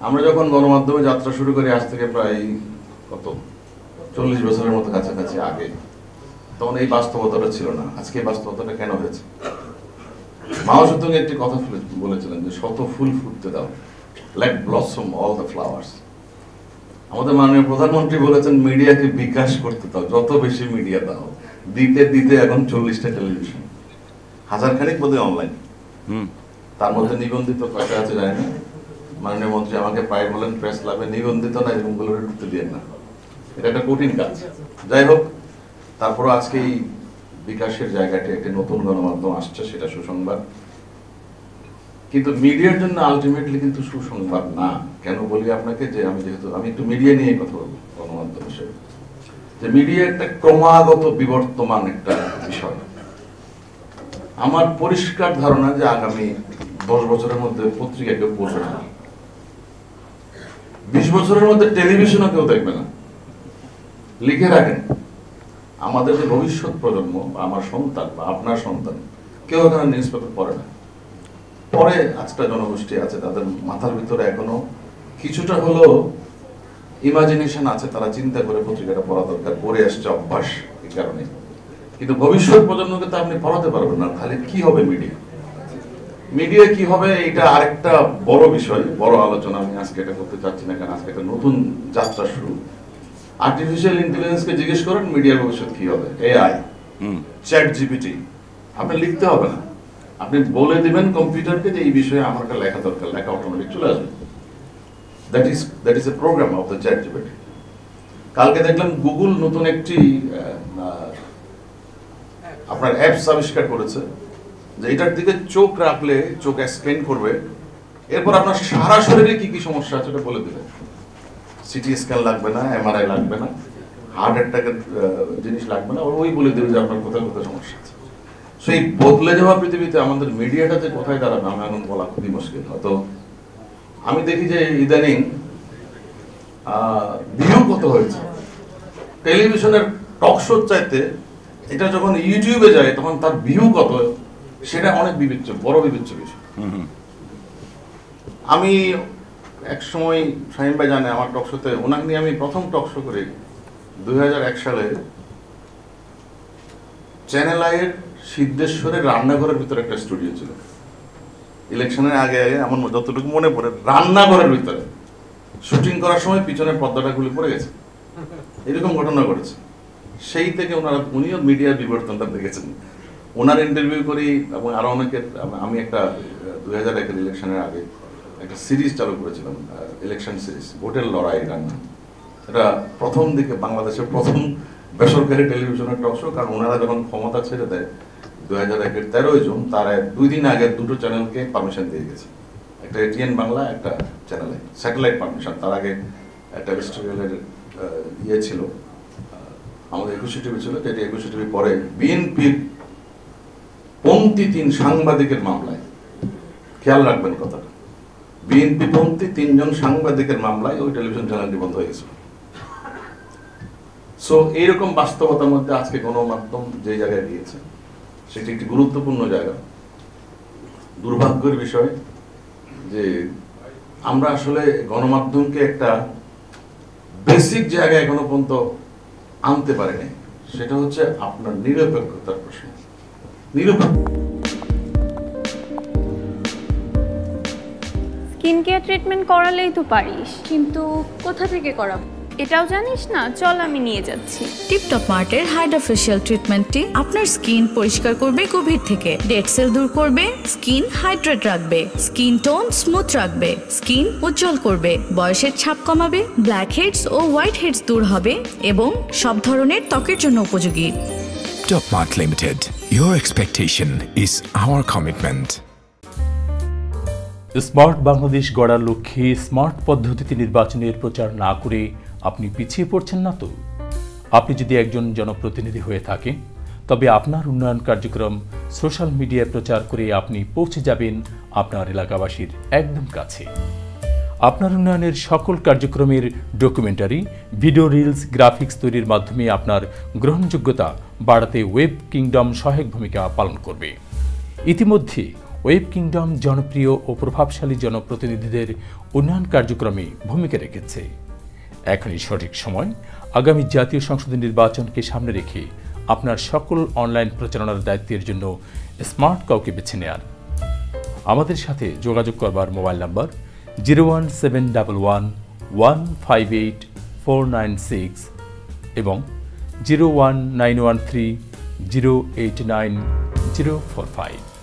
আমরা যখন গণমাধ্যমে যাত্রা শুরু করি আজ থেকে প্রায় কত চল্লিশ বছরের মতো কাছাকাছি আগে তখন এই বাস্তবতাটা ছিল না। আজকে এই বাস্তবতাটা কেন হয়েছে? মাও একটি কথা বলে- বলেছিলেন যে শত ফুল ফুটতে দাও। Let blossom all the flowers আমাদের মাননীয় প্রধানমন্ত্রী বলেছেন মিডিয়াকে বিকাশ করতে দাও। যত বেশি মিডিয়া দাও দিতে দিতে এখন চল্লিশটা টেলিভিশন। হাজার খানিক বোধহয় অনলাইন হুম। তার মধ্যে নিবন্ধিত কয়টা আছে জানি না। মাননীয় মন্ত্রী আমাকে প্রায় বলেন, প্রেস ক্লাবে নিবন্ধিত না এরকমগুলো ঢুকতে দিয়ে না। এটা একটা কঠিন কাজ। যাই হোক, তারপরও আজকে এই বিকাশের জায়গাটি একটি নতুন গণমাধ্যম আসছে, সেটা সুসংবাদ। কিন্তু মিডিয়ার জন্য আলটিমেটলি কিন্তু সুসংবাদ না। কেন বলি আপনাকে যে আমি যেহেতু, আমি একটু মিডিয়া নিয়ে কথা বলব, গণমাধ্যম হিসেবে। যে মিডিয়া একটা ক্রমাগত বিবর্তমান একটা বিষয়। আমার পরিষ্কার ধারণা যে আগামী দশ বছরের মধ্যে পত্রিকা কেউ পড়বে না বিশ বছরের মধ্যে টেলিভিশনও কেউ দেখবে না। লিখে রাখেন। আমাদের যে ভবিষ্যৎ প্রজন্ম বা আমার সন্তান বা আপনার সন্তান, কেউ এখানে নিউজ পেপার পড়ে না। পরে আজটা জনগোষ্ঠী আছে, তাদের মাথার ভিতরে এখনও কিছুটা হলেও ইমাজিনেশন আছে, তারা চিন্তা করে পত্রিকাটা পড়া দরকার, পড়ে আসছে অভ্যাস এই কারণে কিন্তু ভবিষ্যৎ প্রজন্মকে তো আপনি পড়াতে পারবেন না, তাহলে কি হবে মিডিয়া মিডিয়া কি হবে এটা আরেকটা বড় বিষয় বড় আলোচনা আমি আজকে এটা করতে চাচ্ছি না কারণ আজকে একটা নতুন যাত্রা শুরু। আর্টিফিশিয়াল ইন্টেলিজেন্সকে জিজ্ঞেস করেন মিডিয়ার ভবিষ্যৎ কি হবে এআই চ্যাট জিপিটি আপনি লিখতে হবে না। আপনি বলে দিবেন কম্পিউটারকে যে এই বিষয়ে আমার একটা লেখা দরকার লেখা অটোমেটিক চলে আসবে। That is that is a program of the chat GPT কালকে দেখলাম গুগল নতুন একটি আপনার অ্যাপস আবিষ্কার করেছে। যে এটার দিকে চোখ রাখলে চোখ স্ক্যান করবে। এরপর আপনার সারা শরীরে কি কি সমস্যা আছে ওটা বলে দেবে। সিটি স্ক্যান লাগবে না, এমআরআই লাগবে না, হার্ট অ্যাটাকের জিনিস লাগবে না, ওই বলে দেবে যে আপনার কোথায় কোথায় সমস্যা আছে। সেই বদলে যাওয়া পৃথিবীতে আমাদের মিডিয়াটা যে কোথায় দাঁড়াবে, আমি এখন বলা খুবই মুশকিল। হয়তো আমি দেখি যে ইদানিং ভিউ কত হয়েছে। টেলিভিশনের টক শোর চাইতে এটা যখন ইউটিউবে যায়, তখন তার ভিউ কত সেটা অনেক বিবেচ্য, বড় বিবেচ্য বিষয়। আমি এক সময় শাহিন ভাই জানে আমার টক শোতে ওনাকে নিয়ে আমি প্রথম টক শো করি দুই সালে চ্যানেল আইয়ের সিদ্ধেশ্বরের রান্নাঘরের ভিতরে একটা স্টুডিও ছিল। ইলেকশনের আগে আগে আমার যতটুকু মনে পড়ে, রান্নাঘরের ভিতরে। শুটিং করার সময় পিছনের পর্দাটা খুলে পড়ে গেছে। এরকম ঘটনা ঘটেছে। সেই থেকে ওনারা, উনিও মিডিয়ার বিবর্তনটা দেখেছেন। ওনার ইন্টারভিউ করি এবং আরও অনেকের, আমি একটা দু হাজার একের ইলেকশনের আগে একটা সিরিজ চালু করেছিলাম ইলেকশন সিরিজ ভোটের লড়াই রান্না এটা প্রথম দিকে বাংলাদেশের প্রথম বেসরকারি টেলিভিশনের টক শো কারণ ওনারা যখন ক্ষমতা ছেড়ে দেয় দু হাজার একের তেরোই জুন, তার দুই দিন আগে দুটো চ্যানেলকে পারমিশন দিয়ে গেছে। একটা এটিএন বাংলা, একটা চ্যানেলে স্যাটেলাইট পারমিশন তার আগে একটা টেরিস্ট্রিয়ালের ইয়ে ছিল আমাদের একুশে টিভি ছিল যেটি একুশে টিভি পরে বিএনপির পন্থী তিন সাংবাদিকের মামলায়। খেয়াল রাখবেন কথাটা। বিএনপি পন্থী তিনজন সাংবাদিকের মামলায় ওই টেলিভিশন চ্যানেলটি বন্ধ হয়ে গেছিল। সো এইরকম বাস্তবতার মধ্যে আজকে গণমাধ্যম যে জায়গায় গিয়েছে, সেটি একটি গুরুত্বপূর্ণ জায়গা। দুর্ভাগ্যের বিষয় যে আমরা আসলে গণমাধ্যমকে একটা বেসিক জায়গায় এখনও পর্যন্ত আনতে পারিনি। সেটা হচ্ছে আপনার নিরপেক্ষতার প্রশ্ন। স্কিন কেয়ার ট্রিটমেন্ট করালেই তো পারিস কিন্তু কোথা থেকে করাবো? এটাও জানিস না? চল আমি নিয়ে যাচ্ছি। টিপটপ মার্টের হাইড্রা ফেশিয়াল ট্রিটমেন্টটি আপনার স্কিন পরিষ্কার করবে গভীর থেকে। ডেড সেল দূর করবে স্কিন হাইড্রেট রাখবে স্কিন টোন স্মুথ রাখবে স্কিন উজ্জ্বল করবে বয়সের ছাপ কমাবে ব্ল্যাক হেডস ও হোয়াইট হেডস দূর হবে এবং সব ধরনের ত্বকের জন্য উপযোগী। Top Mart Limited. Your expectation is our commitment. Smart Bangladesh গড়ার লক্ষ্যে স্মার্ট পদ্ধতিতে নির্বাচনের প্রচার না করে আপনি পিছিয়ে পড়ছেন না তো আপনি যদি একজন জনপ্রতিনিধি হয়ে থাকেন, তবে আপনার উন্নয়ন কার্যক্রম সোশ্যাল মিডিয়ায় প্রচার করে আপনি পৌঁছে যাবেন আপনার এলাকাবাসীর একদম কাছে আপনার উন্নয়নের সকল কার্যক্রমের ডকুমেন্টারি ভিডিও রিলস গ্রাফিক্স তৈরির মাধ্যমে আপনার গ্রহণযোগ্যতা বাড়াতে ওয়েব কিংডম সহায়ক ভূমিকা পালন করবে। ইতিমধ্যে ওয়েব কিংডম জনপ্রিয় ও প্রভাবশালী জনপ্রতিনিধিদের উন্নয়ন কার্যক্রমে ভূমিকা রেখেছে। এখনই সঠিক সময়। আগামী জাতীয় সংসদ নির্বাচনকে সামনে রেখে আপনার সকল অনলাইন প্রচারণার দায়িত্বের জন্য স্মার্ট কাউকে বেছে নেয়ার। আমাদের সাথে যোগাযোগ করবার মোবাইল নাম্বার এবং zero one nine one three zero eight nine zero four five